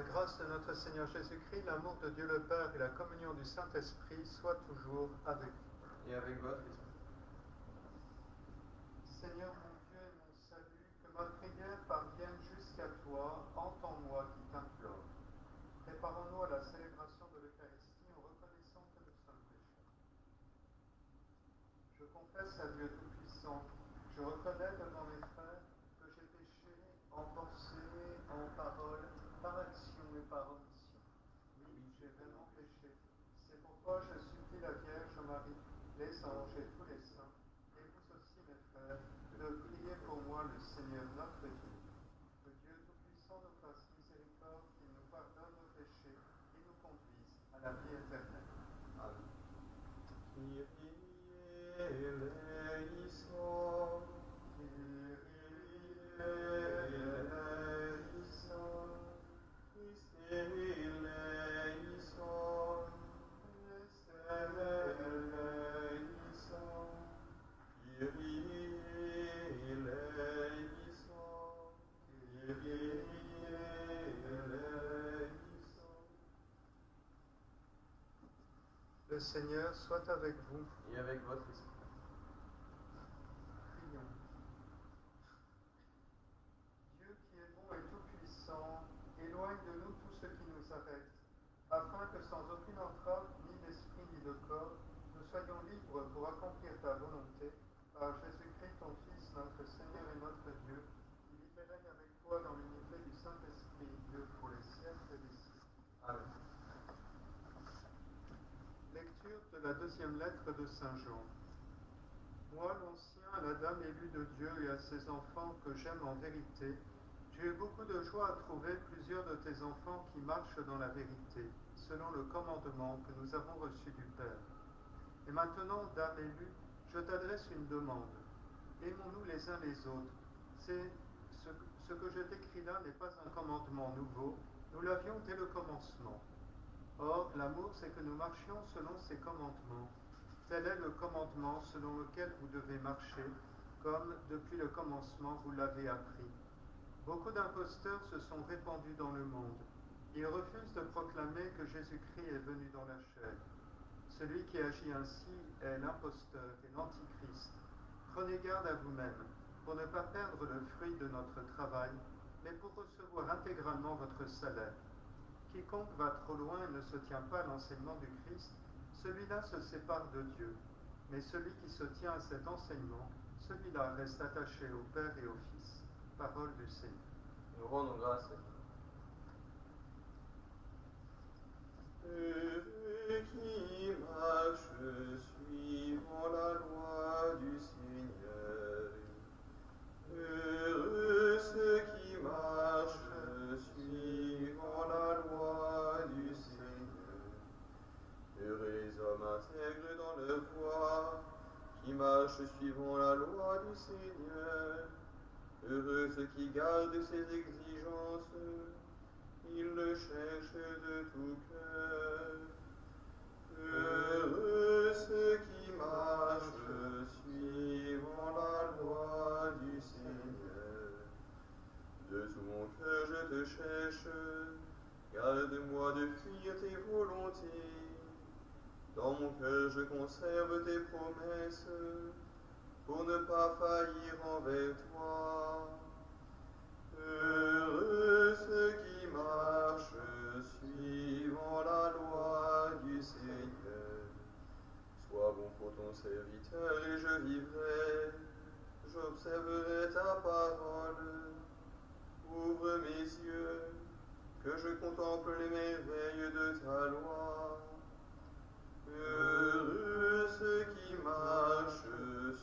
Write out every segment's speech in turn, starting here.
grâce de notre Seigneur Jésus-Christ, l'amour de Dieu le Père et la communion du Saint-Esprit soient toujours avec vous. et avec votre esprit. Seigneur mon Dieu et mon salut, que ma prière parvienne jusqu'à toi, entends-moi qui t'implore. Préparons-nous à la célébration de l'Eucharistie en reconnaissant que nous sommes pécheurs. Je confesse à Dieu Tout-Puissant, je reconnais devant mes frères que j'ai péché en pensée, en parole, par action et par omission. Oui, j'ai vraiment péché. C'est Seigneur soit avec vous. Et avec votre esprit. Prions. Dieu qui est bon et tout-puissant, éloigne de nous tout ce qui nous arrête, afin que sans aucune entrave, ni d'esprit ni de corps, nous soyons libres pour accomplir ta volonté, par Jésus-Christ, ton Fils, notre Seigneur et notre Dieu, qui vit et règne avec toi dans l'unité du Saint-Esprit, Dieu pour les siècles des siècles. Amen. Lecture de la deuxième de Saint Jean. Moi, l'ancien, à la dame élue de Dieu et à ses enfants que j'aime en vérité, j'ai eu beaucoup de joie à trouver plusieurs de tes enfants qui marchent dans la vérité, selon le commandement que nous avons reçu du Père. Et maintenant, dame élue, je t'adresse une demande. Aimons-nous les uns les autres. Ce, ce que je t'écris là n'est pas un commandement nouveau, nous l'avions dès le commencement. Or, l'amour, c'est que nous marchions selon ses commandements. Tel est le commandement selon lequel vous devez marcher, comme depuis le commencement vous l'avez appris. Beaucoup d'imposteurs se sont répandus dans le monde. Ils refusent de proclamer que Jésus-Christ est venu dans la chair. Celui qui agit ainsi est l'imposteur et l'antichrist. Prenez garde à vous-même pour ne pas perdre le fruit de notre travail, mais pour recevoir intégralement votre salaire. Quiconque va trop loin et ne se tient pas à l'enseignement du Christ, celui-là se sépare de Dieu. Mais celui qui se tient à cet enseignement, celui-là reste attaché au Père et au Fils. Parole du Seigneur. Nous rendons grâce à Dieu. Heureux qui marche suivant la loi du Seigneur. Qui marchent suivant la loi du Seigneur. Heureux ceux qui gardent ses exigences, ils le cherchent de tout cœur. Heureux ceux qui marchent suivant la loi du Seigneur. De tout mon cœur je te cherche, garde-moi de fuir tes volontés. Dans mon cœur je conserve tes promesses, pour ne pas faillir envers toi. Heureux ceux qui marchent suivant la loi du Seigneur. Sois bon pour ton serviteur et je vivrai, j'observerai ta parole. Ouvre mes yeux, que je contemple les merveilles de ta loi. Heureux ceux qui marchent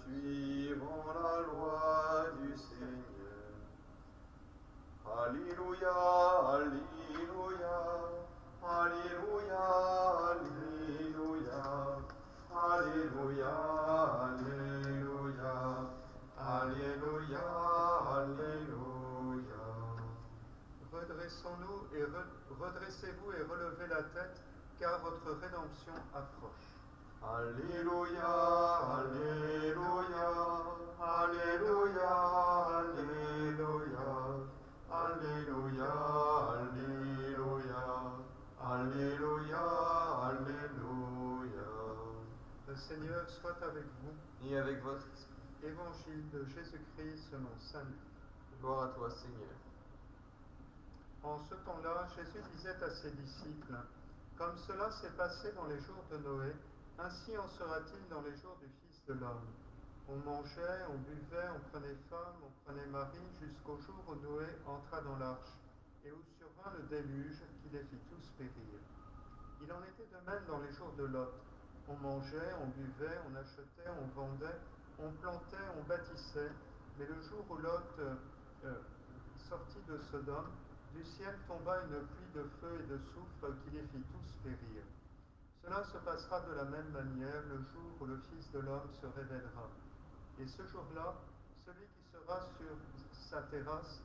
suivant la loi du Seigneur. Alléluia, Alléluia, Alléluia, Alléluia, Alléluia, Alléluia, Alléluia, Alléluia. Redressons-nous et re- redressez-vous et relevez la tête, car votre rédemption approche. Alléluia, Alléluia, Alléluia, Alléluia, Alléluia, Alléluia, Alléluia, Alléluia. Le Seigneur soit avec vous. Et avec votre esprit. Évangile de Jésus-Christ selon Saint Luc. Gloire à toi, Seigneur. En ce temps-là, Jésus disait à ses disciples, Comme cela s'est passé dans les jours de Noé, ainsi en sera-t-il dans les jours du Fils de l'homme. On mangeait, on buvait, on prenait femme, on prenait mari, jusqu'au jour où Noé entra dans l'arche, et où survint le déluge qui les fit tous périr. Il en était de même dans les jours de Lot. On mangeait, on buvait, on achetait, on vendait, on plantait, on bâtissait, mais le jour où Lot euh, euh, sortit de Sodome, du ciel tomba une pluie de feu et de soufre qui les fit tous périr. Cela se passera de la même manière le jour où le Fils de l'homme se révélera. Et ce jour-là, celui qui sera sur sa terrasse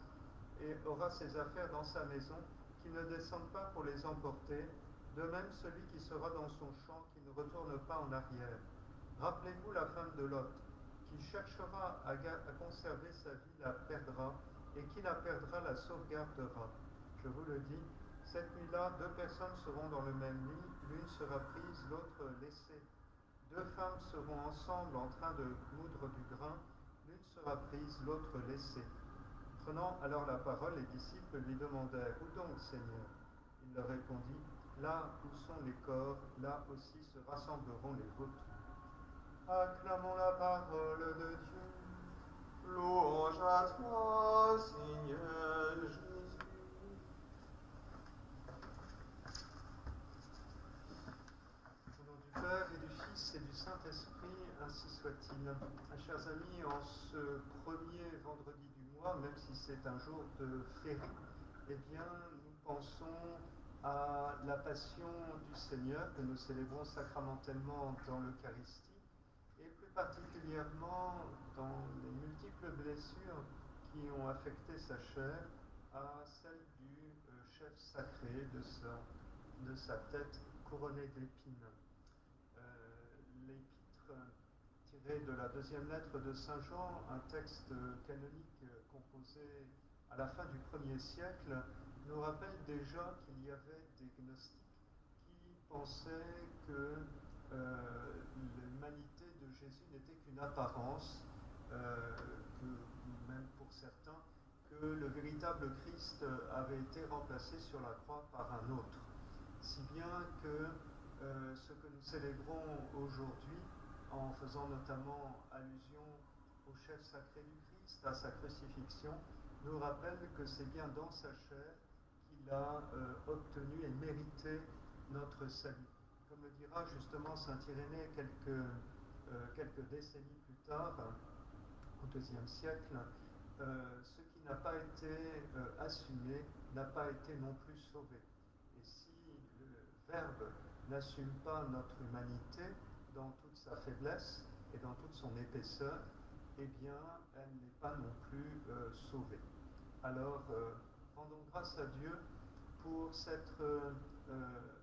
et aura ses affaires dans sa maison, qui ne descende pas pour les emporter, de même celui qui sera dans son champ, qui ne retourne pas en arrière. Rappelez-vous la femme de Lot, qui cherchera à, à conserver sa vie la perdra, et qui la perdra la sauvegardera. Je vous le dis, cette nuit-là, deux personnes seront dans le même lit, l'une sera prise, l'autre laissée. Deux femmes seront ensemble en train de moudre du grain, l'une sera prise, l'autre laissée. Prenant alors la parole, les disciples lui demandèrent Où donc, Seigneur? Il leur répondit Là où sont les corps, là aussi se rassembleront les vôtres. Acclamons la parole de Dieu. Louange à toi, Seigneur Jésus. Au nom du Père et du Fils et du Saint-Esprit, ainsi soit-il. Chers amis, en ce premier vendredi du mois, même si c'est un jour de férie, eh bien, nous pensons à la passion du Seigneur que nous célébrons sacramentellement dans l'Eucharistie particulièrement dans les multiples blessures qui ont affecté sa chair à celle du euh, chef sacré de sa, tête couronnée d'épines. Euh, L'épître tiré de la deuxième lettre de Saint Jean, un texte canonique composé à la fin du premier siècle, nous rappelle déjà qu'il y avait des gnostiques qui pensaient que euh, l'humanité Jésus n'était qu'une apparence, euh, même pour certains, que le véritable Christ avait été remplacé sur la croix par un autre. Si bien que euh, ce que nous célébrons aujourd'hui, en faisant notamment allusion au chef sacré du Christ, à sa crucifixion, nous rappelle que c'est bien dans sa chair qu'il a euh, obtenu et mérité notre salut. Comme le dira justement Saint Irénée quelques, quelques décennies plus tard, au IIe siècle, euh, ce qui n'a pas été euh, assumé n'a pas été non plus sauvé. Et si le Verbe n'assume pas notre humanité dans toute sa faiblesse et dans toute son épaisseur, eh bien, elle n'est pas non plus euh, sauvée. Alors, rendons grâce à Dieu pour s'être euh,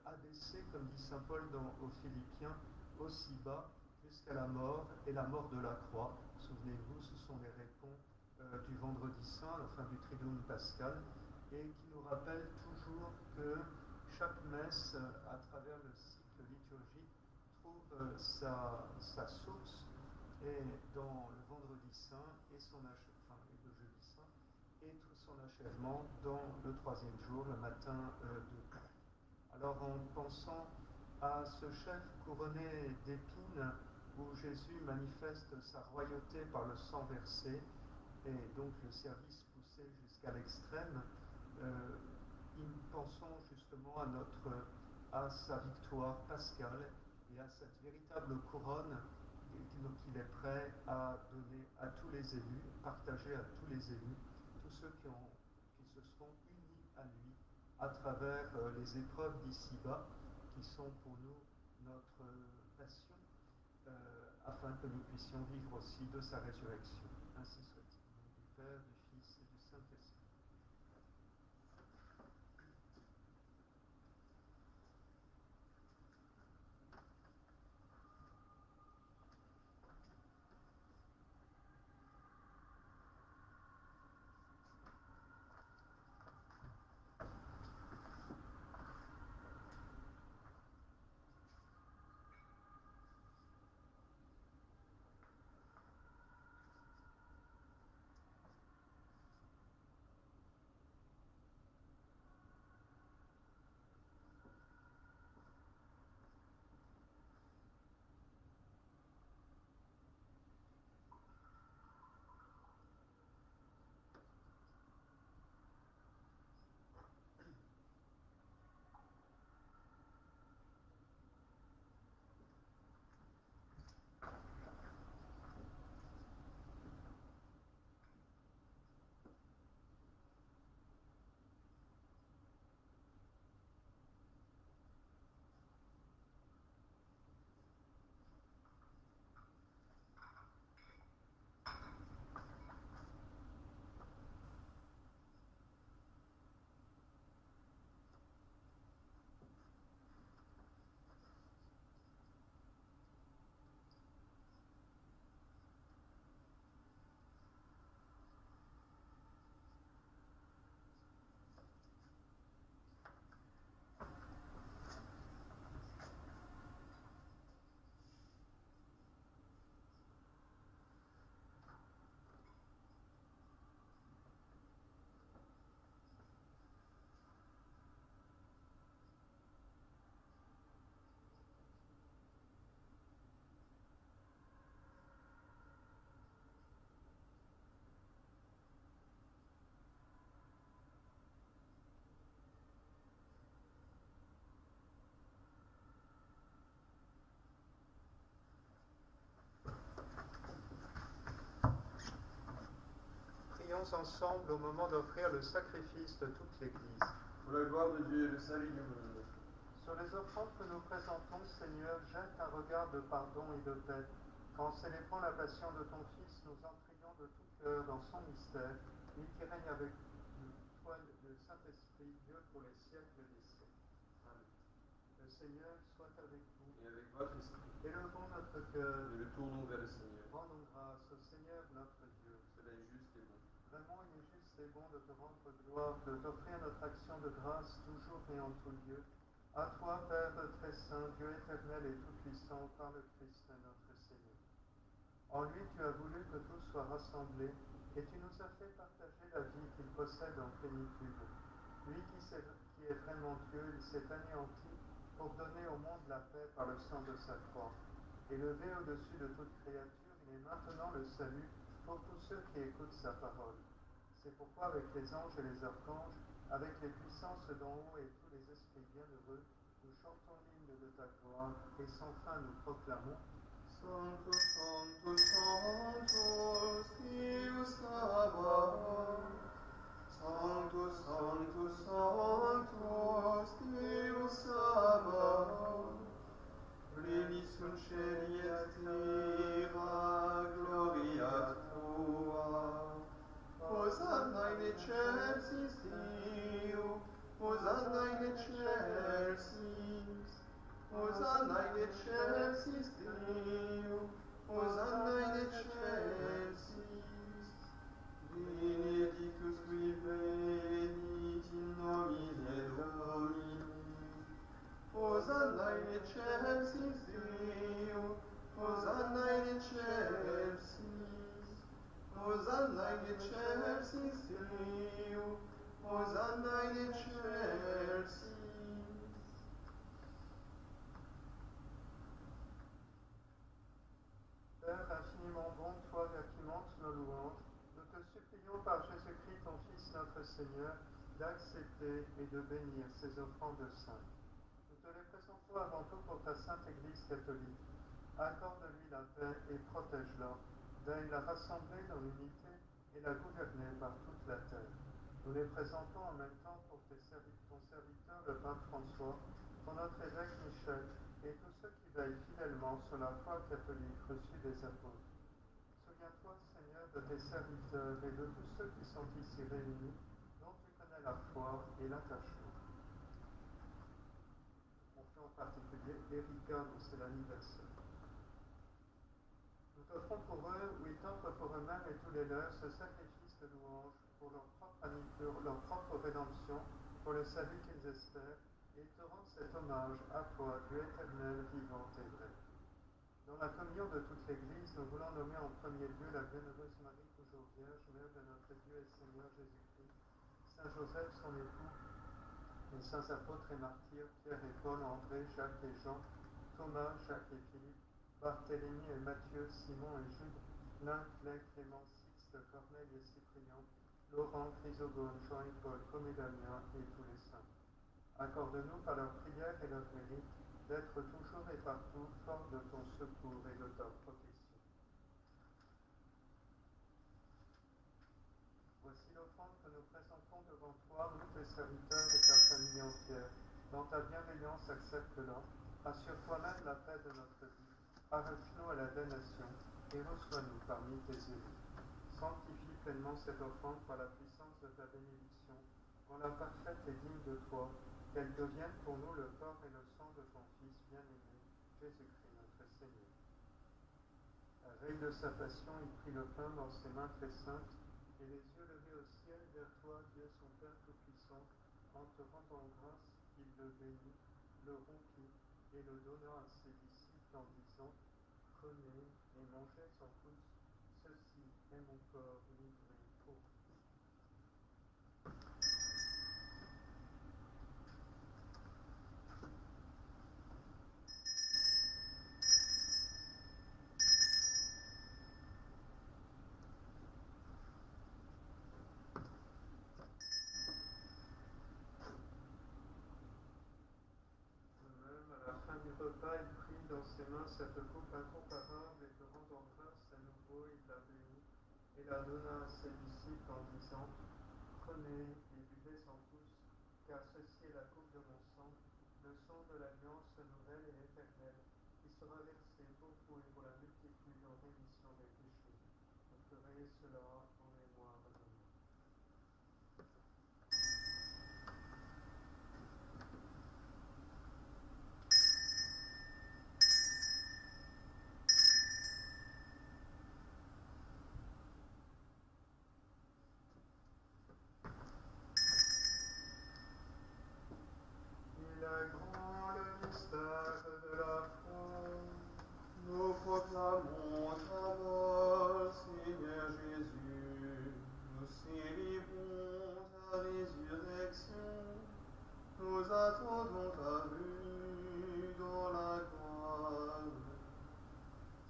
abaissé, comme dit Saint Paul aux Philippiens, aussi bas jusqu'à la mort et la mort de la croix. Souvenez-vous, ce sont les réponses euh, du vendredi saint, enfin du Triduum pascal, et qui nous rappellent toujours que chaque messe, à travers le cycle liturgique, trouve euh, sa, source et dans le vendredi saint et son enfin, et le jeudi saint, et tout son achèvement dans le troisième jour, le matin euh, de Pâques. Alors en pensant à ce chef couronné d'épines où Jésus manifeste sa royauté par le sang versé et donc le service poussé jusqu'à l'extrême, euh, pensons justement à, notre, à sa victoire pascale et à cette véritable couronne qu'il est prêt à donner à tous les élus, partager à tous les élus, tous ceux qui, qui se seront unis à lui à travers euh, les épreuves d'ici-bas, qui sont pour nous notre euh, afin que nous puissions vivre aussi de sa résurrection. Ainsi soit-il. Prions ensemble au moment d'offrir le sacrifice de toute l'Église. Pour la gloire de Dieu et le salut du monde. Sur les offrandes que nous présentons, Seigneur, jette un regard de pardon et de paix. Qu'en célébrant la passion de ton Fils, nous entrions de tout cœur dans son mystère, lui qui règne avec toi, le Saint-Esprit, Dieu pour les siècles des siècles. Amen. Le Seigneur soit avec vous. Et avec votre esprit. Élevons notre cœur. Et le tournons vers le Seigneur. Rendons grâce au Seigneur notre Dieu. Cela est juste et bon. Vraiment, il est juste et bon de te rendre gloire, de t'offrir notre action de grâce toujours et en tout lieu. À toi, Père très saint, Dieu éternel et tout-puissant, par le Christ notre Seigneur. En lui, tu as voulu que tout soit rassemblé et tu nous as fait partager la vie qu'il possède en plénitude. Lui qui, qui est vraiment Dieu, il s'est anéanti pour donner au monde la paix par le sang de sa croix. Élevé au-dessus de toute créature, il est maintenant le salut pour tous ceux qui écoutent sa parole. C'est pourquoi avec les anges et les archanges, avec les puissances d'en haut et tous les esprits bienheureux, nous chantons l'hymne de ta gloire et sans fin nous proclamons Sanctus, nous te supplions par Jésus-Christ, ton Fils notre Seigneur, d'accepter et de bénir ces offrandes saintes. Nous te les présentons avant tout pour ta sainte Église catholique. Accorde-lui la paix et protège-la, d'aille la rassembler dans l'unité et la gouverner par toute la terre. Nous les présentons en même temps pour tes servi- ton serviteur, le pape François, pour notre évêque Michel et tous ceux qui veillent fidèlement sur la foi catholique reçue des apôtres. Souviens-toi, Seigneur, de tes serviteurs et de tous ceux qui sont ici réunis, dont tu connais la foi et l'attachement. On fait en particulier Erika, dont c'est l'anniversaire. Nous t'offrons pour eux, ou ils t'offrent pour eux-mêmes et tous les leurs, ce sacrifice de louange pour leur propre, pour leur propre rédemption, pour le salut qu'ils espèrent, et ils te rendent cet hommage à toi, Dieu éternel, vivant et vrai. Dans la communion de toute l'Église, nous voulons nommer en premier lieu la bienheureuse Marie, toujours vierge, mère de notre Dieu et Seigneur Jésus-Christ, Saint Joseph, son époux, les saints apôtres et martyrs, Pierre et Paul, André, Jacques et Jean, Thomas, Jacques et Philippe, Barthélemy et Matthieu, Simon et Jude, Nain, Claire, Clément, Sixte, Corneille et Cyprien, Laurent, Chrysogone, Jean et Paul, Comédamien et tous les saints. Accorde-nous par leur prière et leur mérite d'être toujours et partout forts de ton secours et de ta protection. Voici l'offrande que nous présentons devant toi, nous tes serviteurs et ta famille entière. Dans ta bienveillance, accepte-la. Assure toi-même la paix de notre vie. Arrache-nous à la damnation et reçois-nous parmi tes élus. Sanctifie pleinement cette offrande par la puissance de ta bénédiction, la parfaite et digne de toi, qu'elle devienne pour nous le corps et le sang de ton Fils bien-aimé, Jésus-Christ notre Seigneur. La veille de sa passion, il prit le pain dans ses mains très saintes, et les yeux levés au ciel vers toi, Dieu son Père Tout-Puissant, en te rendant grâce, il le bénit, le rompit et le donna à ses disciples en disant Prenez et mangez-en tous, ceci est mon corps livré pour vous. De même, à la fin du repas, il prit dans ses mains cette coupe incomparable et te rendant grâce à nouveau, il la bénit et la donna à ses disciples en disant Prenez et buvez-en tous, car ceci est la coupe de mon sang, le sang de l'alliance nouvelle et éternelle, qui sera versé pour vous et pour la multitude en rémission des péchés. Vous ferez cela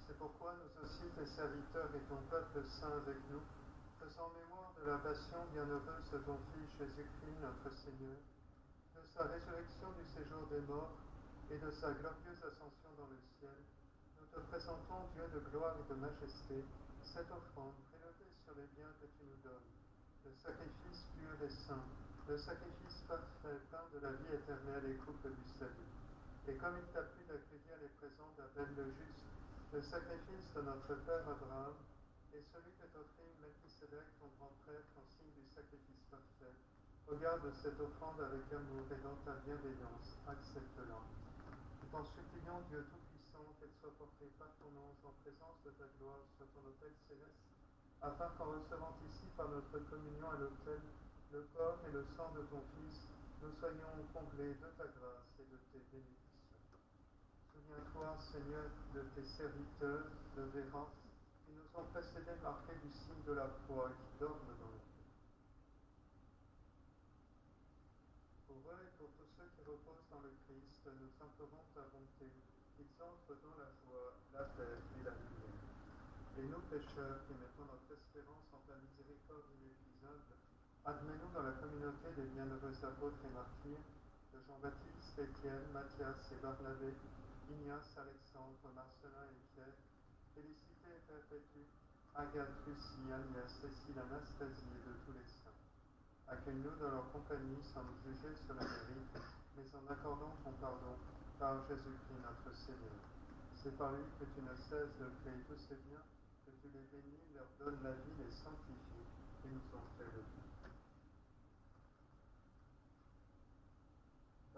C'est pourquoi nous aussi, tes serviteurs et ton peuple saint avec nous, faisant mémoire de la passion bienheureuse de ton Fils Jésus-Christ, notre Seigneur, de sa résurrection du séjour des morts et de sa glorieuse ascension dans le ciel, nous te présentons, Dieu de gloire et de majesté, cette offrande prélevée sur les biens que tu nous donnes, le sacrifice pur et saint, le sacrifice parfait, pain de la vie éternelle et coupe du salut. Et comme il t'a plu d'accueillir les présents d'Abel le juste, le sacrifice de notre Père Abraham, et celui que t'offrit Melchisedec, ton grand prêtre, en signe du sacrifice parfait, regarde cette offrande avec amour et dans ta bienveillance, accepte-la. Nous t'en supplions, Dieu Tout-Puissant, qu'elle soit portée par ton ange en présence de ta gloire sur ton autel céleste, afin qu'en recevant ici par notre communion à l'autel le corps et le sang de ton Fils, nous soyons comblés de ta grâce et de tes bénédictions. Souviens-toi, Seigneur, de tes serviteurs de Véran qui nous ont précédés marqués du signe de la foi et qui dorment dans paix. Pour eux et pour tous ceux qui reposent dans le Christ, nous implorons ta bonté, qu'ils entrent dans la joie, la paix et la lumière. Et nous, pécheurs, qui mettons notre espérance en ta miséricorde inépuisable, admets-nous dans la communauté des bienheureux apôtres et martyrs, de Jean-Baptiste, Étienne, Matthias et Barnabé, Ignace, Alexandre, Marcelin et Pierre, Félicité et Perpétue, Agathe, Lucie, Agnès, Cécile, Anastasie et de tous les saints. Accueille-nous dans leur compagnie sans nous juger sur la mérite, mais en accordant ton pardon par Jésus-Christ notre Seigneur. C'est par lui que tu ne cesses de créer tous ces biens, que tu les bénis, leur donnes la vie, les sanctifies et nous en fais le bien.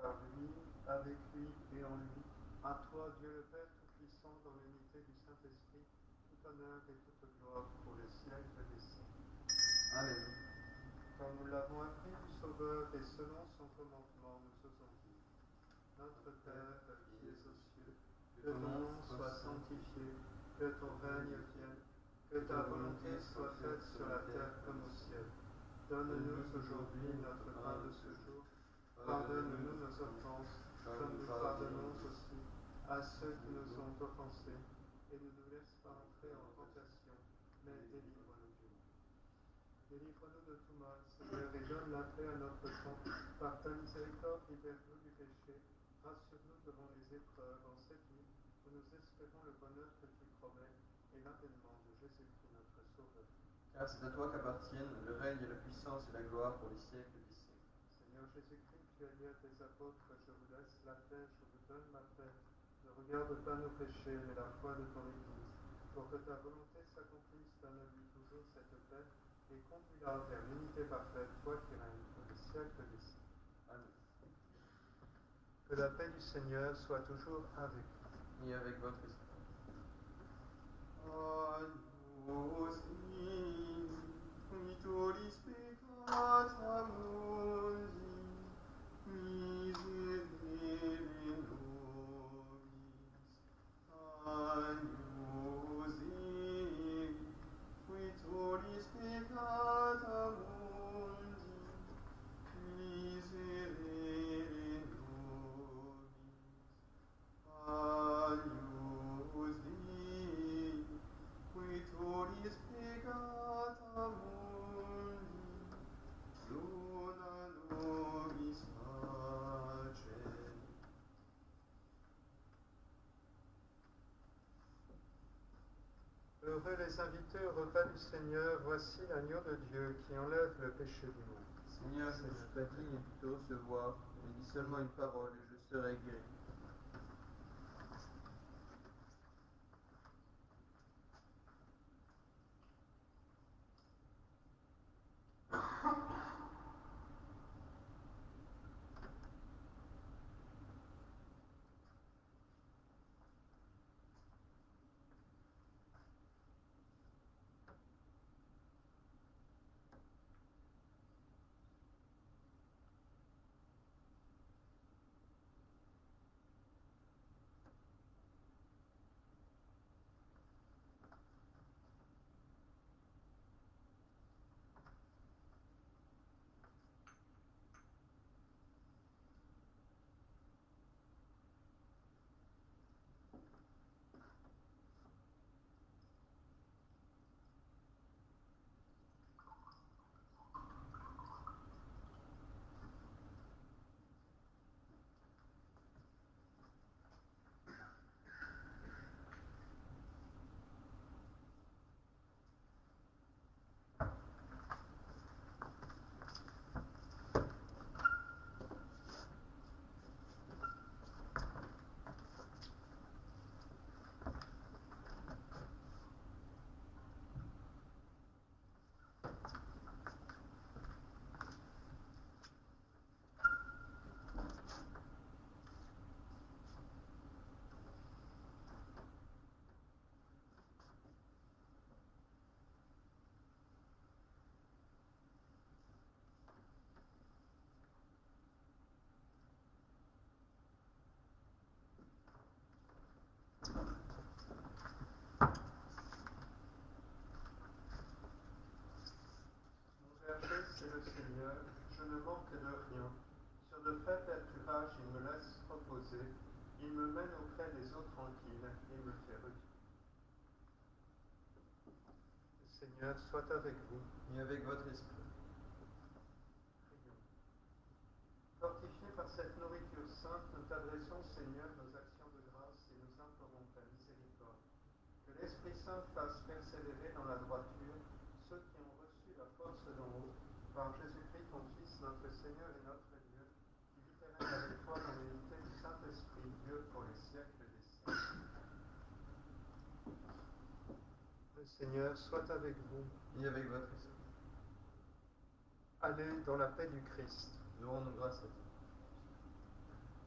Par lui, avec lui et en lui, à toi, Dieu le Père Tout-Puissant, dans l'unité du Saint-Esprit, tout honneur et toute gloire pour les siècles des siècles. Amen. Comme nous l'avons appris du Sauveur et selon son commandement, nous osons dire Notre Père qui es aux cieux, que ton nom soit sanctifié, que ton règne vienne, que ta volonté soit faite sur la terre comme au ciel. Donne-nous aujourd'hui notre pain de ce jour. Pardonne-nous nos offenses, comme nous pardonnons aussi à ceux qui nous ont offensés, et ne nous laisse pas entrer en tentation, mais délivre-nous du mal. Délivre-nous de tout mal, Seigneur, et donne la paix à notre temps. Par ta miséricorde, libère-nous du péché. Rassure-nous devant les épreuves en cette nuit où nous espérons le bonheur que tu promets et l'avènement de Jésus-Christ, notre Sauveur. Car c'est à toi qu'appartiennent le règne et la puissance et la gloire pour les siècles des siècles. Seigneur Jésus-Christ, tes apôtres, je vous laisse la paix, je vous donne ma paix. Ne regarde pas nos péchés, mais la foi de ton Église. Pour que ta volonté s'accomplisse, donne-lui toujours cette paix et conduis-la vers l'unité parfaite, toi qui règnes pour les siècles des siècles. Amen. Que la paix du Seigneur soit toujours avec vous. Et avec votre esprit. Les invités au repas du Seigneur, voici l'agneau de Dieu qui enlève le péché du monde. Seigneur, je ne suis pas digne de recevoir, mais dis seulement une parole et je serai guéri. Seigneur, je ne manque de rien. Sur de frais pâturages, il me laisse reposer. Il me mène auprès des eaux tranquilles et me fait revivre. Le Seigneur soit avec vous. Et avec votre esprit. Prions. Fortifiés par cette nourriture sainte, nous t'adressons, Seigneur, nos actions de grâce et nous implorons ta miséricorde. Que l'Esprit Saint fasse persévérer dans la droiture ceux qui ont reçu la force d'en haut, par Jésus-Christ, ton Fils, notre Seigneur et notre Dieu, qui vit et règne avec toi dans l'unité du Saint-Esprit, Dieu pour les siècles des siècles. Le Seigneur soit avec vous. Et avec votre esprit. Allez dans la paix du Christ. Nous rendons grâce à Dieu.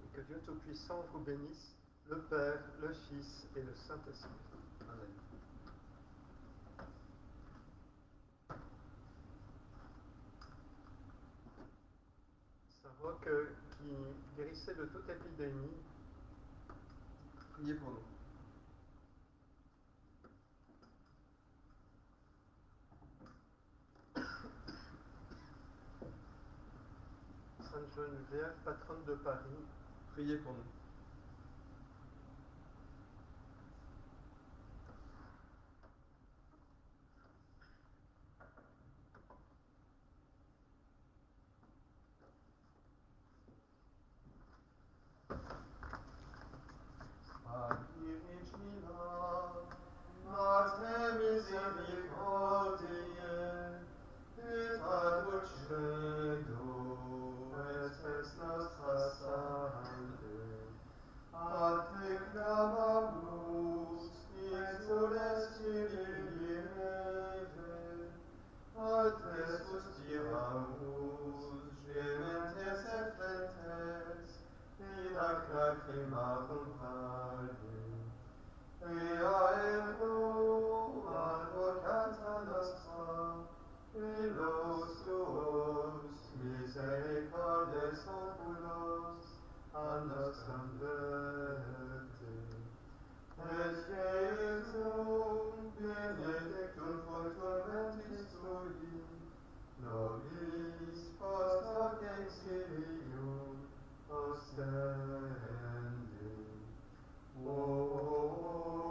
Et que Dieu Tout-Puissant vous bénisse, le Père, le Fils et le Saint-Esprit. Amen. Saint Roch euh, qui guérissait de toute épidémie, Priez pour nous. Sainte Geneviève, patronne de Paris, Priez pour nous. pecar de saculos, andas candete. Ecce Iesum, benedictum fortamentis tui, nobis post hoc exilium ostendi. Oh, oh, oh.